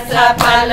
सफल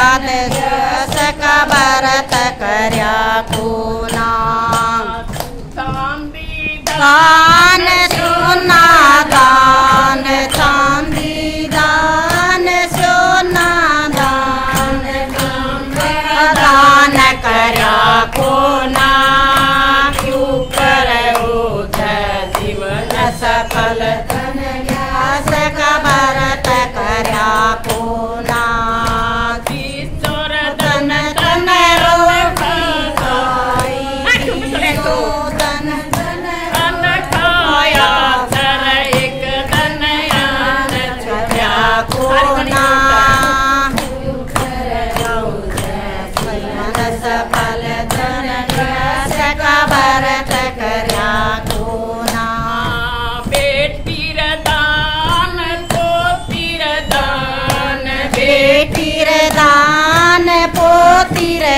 सदग्रस करना कर्या दान सुना दान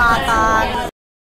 妈า